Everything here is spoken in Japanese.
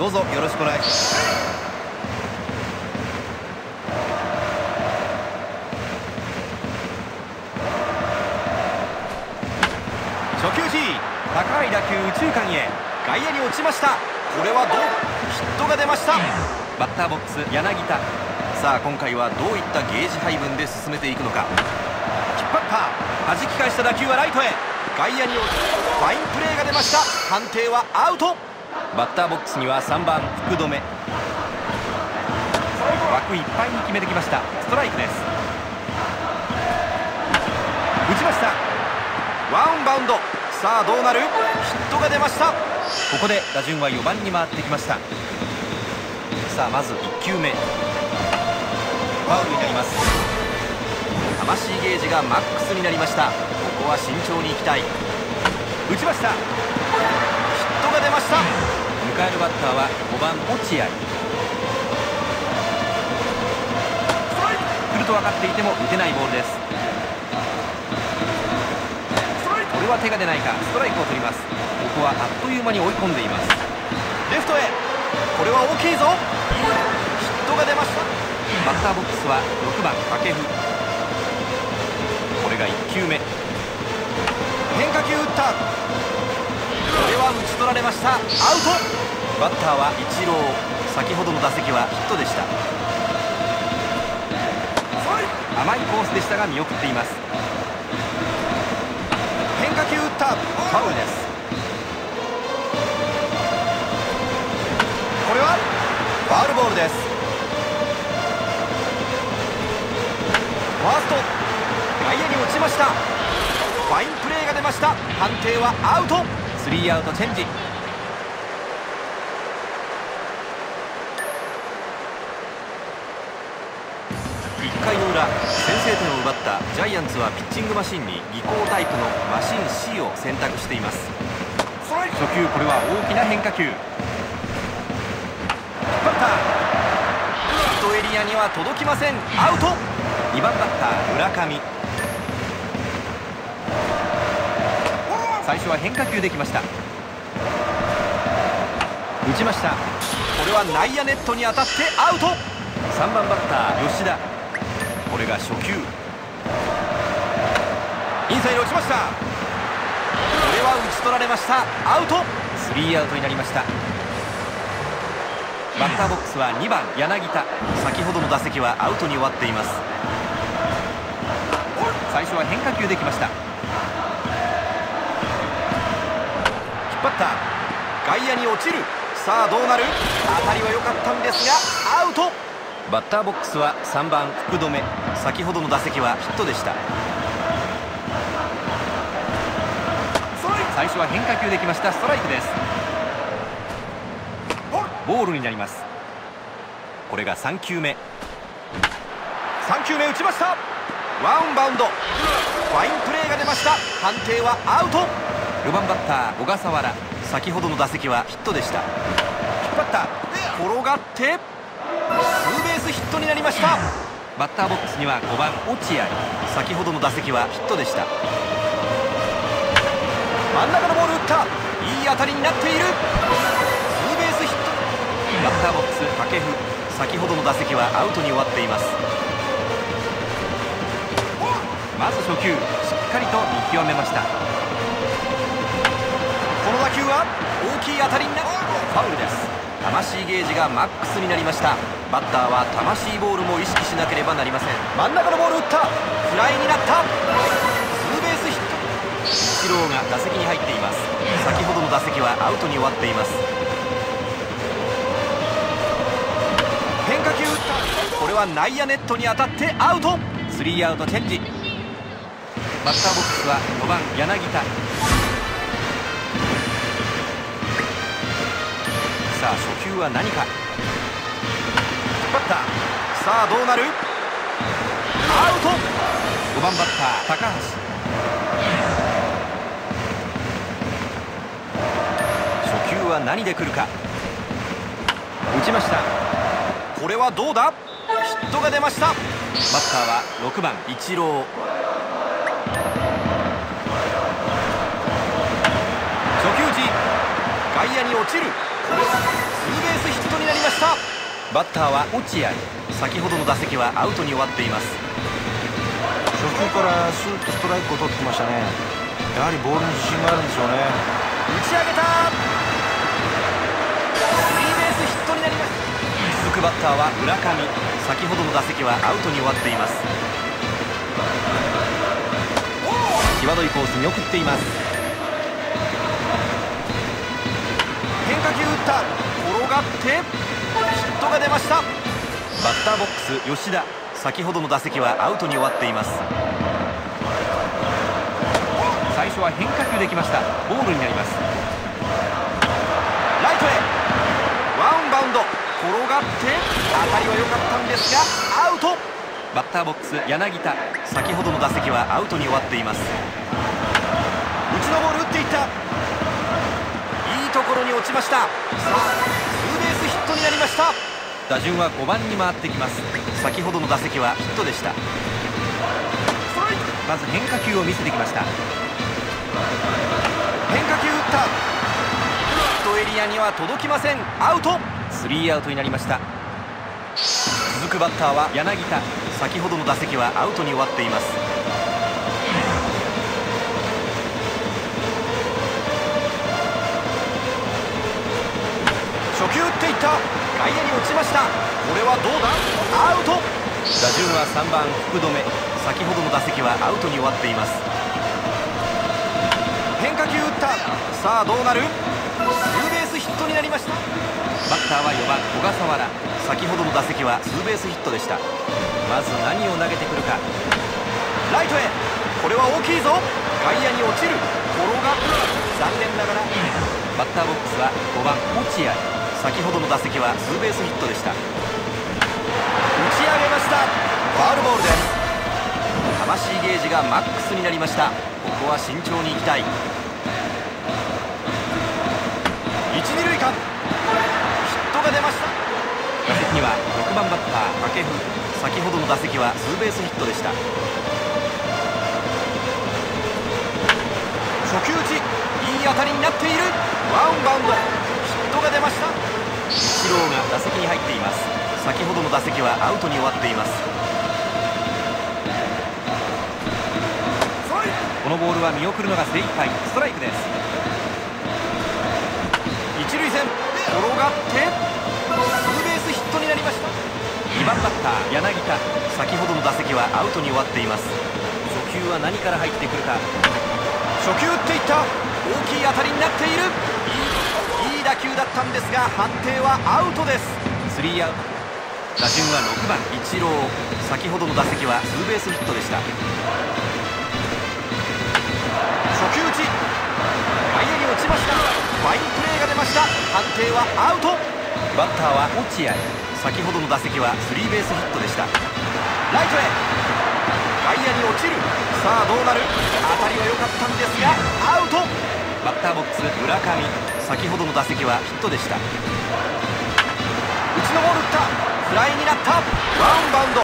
どうぞよろしくお願いします。初球 G 高い打球右中間へ外野に落ちました。これはどうヒットが出ました。バッターボックス柳田。さあ今回はどういったゲージ配分で進めていくのか。引っ張った。弾き返した打球はライトへ。外野に落ちファインプレーが出ました。判定はアウト。バッターボックスには3番福留。枠いっぱいに決めてきました。ストライクです。打ちました。ワンバウンド。さあどうなる？ヒットが出ました。ここで打順は4番に回ってきました。さあまず1球目。ファウルになります。魂ゲージがマックスになりました。ここは慎重にいきたい。打ちました。ヒットが出ました。迎えるバッターは5番落合。来ると分かっていても打てないボールです。これは手が出ないかストライクを取ります。ここはあっという間に追い込んでいます。レフトへ。これは大きいぞ。ヒットが出ました。バッターボックスは6番掛布。これが1球目。変化球打った。これは打ち取られました。アウト。バッターはイチロー。先ほどの打席はヒットでした。甘いコースでしたが見送っています。変化球打った。ファウルです。これは？ファウルボールです。ファースト。外野に落ちました。ファインプレーが出ました。判定はアウト。スリーアウトチェンジ。制点を奪ったジャイアンツはピッチングマシンに技巧タイプのマシン C を選択しています。初球これは大きな変化球。引っ張ったヒットエリアには届きません。アウト。2番バッター村上。最初は変化球できました。打ちました。これは内野ネットに当たってアウト。3番バッター吉田。これが初球。ンサイド落ちました。これは打ち取られました。アウト。スリーアウトになりました。バッターボックスは2番柳田。先ほどの打席はアウトに終わっています。最初は変化球できました。引っ張った。外野に落ちる。さあどうなる？当たりは良かったんですがアウト。バッターボックスは3番福留。先ほどの打席はヒットでした最初は変化球できましたストライクです。ボールになります。これが3球目。3球目打ちました。ワンバウンド。ファインプレーが出ました。判定はアウト。4番バッター小笠原。先ほどの打席はヒットでした。引っ張った。転がって。ツーベースヒットになりました。バッターボックスには5番落合。先ほどの打席はヒットでした真ん中のボール打った。いい当たりになっている。ツーベースヒット。バッターボックス掛布先ほどの打席はアウトに終わっています。まず初球しっかりと見極めました。この打球は大きい当たりになる。ファウルです。魂ゲージがマックスになりました。バッターは魂ボールも意識しなければなりません。真ん中のボール打った。フライになった。イチローが打席に入っています。先ほどの打席はアウトに終わっています。変化球打った。これは内野ネットに当たってアウト。スリーアウトチェンジ。バッターボックスは5番柳田。さあ初球は何か。引っ張ったさあどうなる。アウト。5番バッター高橋初球は何で来るか。打ちました。これはどうだ？ヒットが出ました。バッターは6番イチロー初球時外野に落ちる。これはツーベーバッターは落合。先ほどの打席はアウトに終わっています。初球からスーッとストライクを取ってきましたね。やはりボールに自信があるんでしょうね。打ち上げた続くバッターは村上。先ほどの打席はアウトに終わっています。際どいコース見送っています。変化球打った。転がって。ヒットが出ました。バッターボックス吉田。先ほどの打席はアウトに終わっています。最初は変化球できました。ボールになりますライトへワンバウンド転がって当たりは良かったんですがアウト。バッターボックス柳田。先ほどの打席はアウトに終わっています。内のボール打っていった。いいところに落ちました。さあツーベースヒットになりました。打順は5番に回ってきます。先ほどの打席はヒットでした。まず変化球を見せてきました。変化球打った。ヒットエリアには届きません。アウトスリーアウトになりました。続くバッターは柳田。先ほどの打席はアウトに終わっています。初球打っていった。外野に落ちました。これはどうだ？アウト。打順は3番福留。先ほどの打席はアウトに終わっています。変化球打った。さあどうなる？ツーベースヒットになりました。バッターは4番小笠原。先ほどの打席はツーベースヒットでした。まず何を投げてくるか。ライトへ。これは大きいぞ。外野に落ちる。転がる残念ながら。バッターボックスは5番落合。先ほどの打席はツーベースヒットでした。打ち上げました。ファウルボールです。魂ゲージがマックスになりました。ここは慎重にいきたい。一二塁間。ヒットが出ました。打席には6番バッター掛布。先ほどの打席はツーベースヒットでした。初球打ちいい当たりになっている。ワンバウンド。ヒットが出ました。イチローが打席に入っています。先ほどの打席はアウトに終わっています。このボールは見送るのが精一杯。ストライクです一塁線。転がってツーベースヒットになりました。2番バッター柳田。先ほどの打席はアウトに終わっています。初球は何から入ってくるか。初球打っていった。大きい当たりになっている。いいいい打球だったんですが判定はアウトです。スリーアウト。打順は6番イチロー先ほどの打席はツーベースヒットでした。初球打ち。外野に落ちました。ファインプレーが出ました。判定はアウト。バッターは落合。先ほどの打席はスリーベースヒットでした。ライトへ。外野に落ちる。さあどうなる？当たりは良かったんですがアウト。バッターボックス村上。先ほどの打席はヒットでした。内のボール打った。フライになった。ワンバウンド。